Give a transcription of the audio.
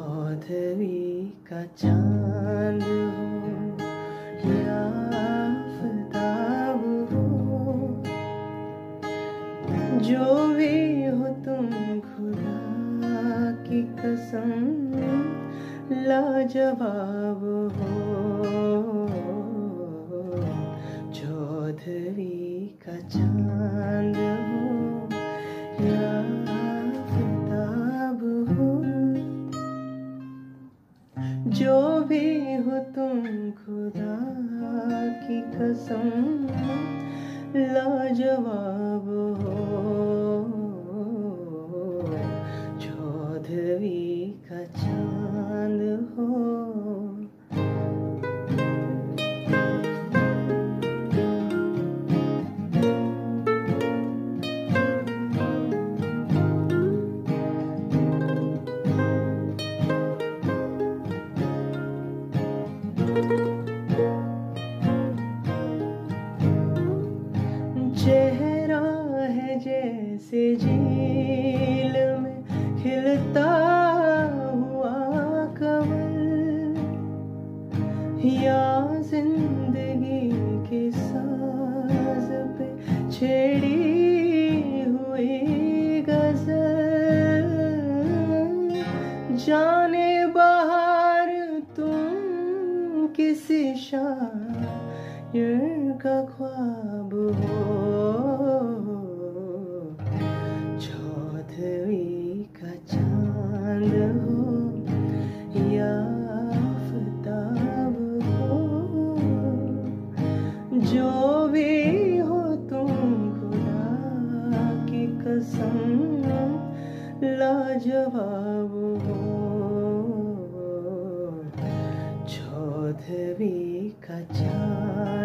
चौदवी का चाँद हो या आफ्ताब हो जो कसम लाजवाब हो। चौधरी का चाँद हो या आफ्ताब हो। जो भी हो तुम खुदा की कसम, लाजवाब हो। चेहरा है जैसे झील में खिलता हुआ कमल या ज़िंदगी के साज पे छेड़ी हुई गज़ल। जाने बाहर तुम किसी शायर का ख्वाब हो। का चाँद हो या हो, जो भी हो तुम खुदा की कसम लाजवाब हो। चौधरी का चाँद